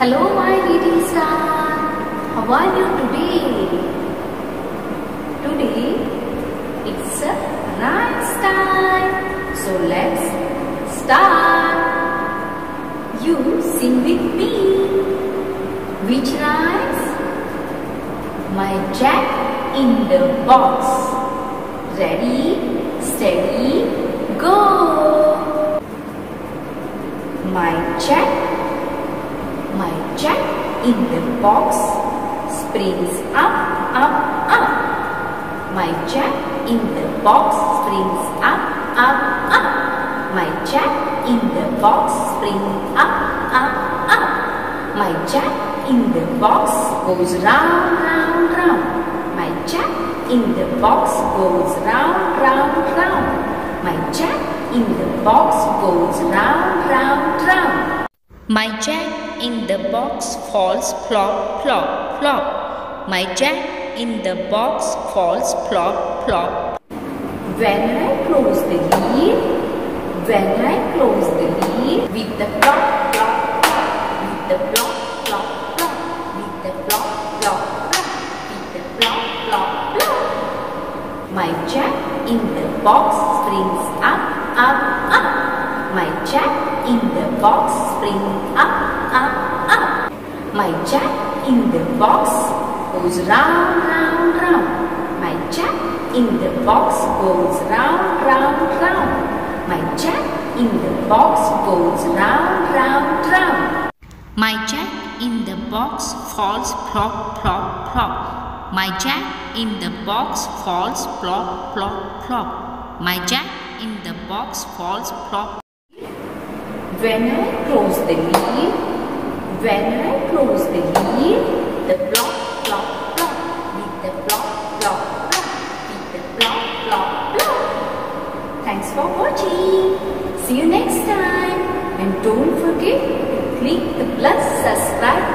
Hello, my little star. How are you today? Today it's a rhymes time. So let's start. You sing with me. Which rhymes? My jack in the box. Ready, steady, go. My jack, my jack in the box springs up, up, up. My jack in the box springs up, up, up. My jack in the box springs up, up, up. My jack in the box goes round, round, round. My jack in the box goes round, round, round. My jack in the box goes round, round, round. My jack in the box falls plop, plop, plop. My jack in the box falls plop, plop. When I close the lid, when I close the lid with the plop, plop, plop, with the plop, plop, plop, with the plop, plop, plop, with the plop, plop, plop. My jack in the box springs up, up, up. My jack in the box springs up, up, up. My jack in the box goes round, round, round. My jack in the box goes round, round, round. My jack in the box goes round, round, round. My jack in the box falls plop, plop, plop. My jack in the box falls plop, plop, plop. My jack in the box falls plop. When I close the lid, when I close the lid, the block, block, block, with the plop, plop, plop, with the plop, plop, plop. Thanks for watching. See you next time. And don't forget to click the plus subscribe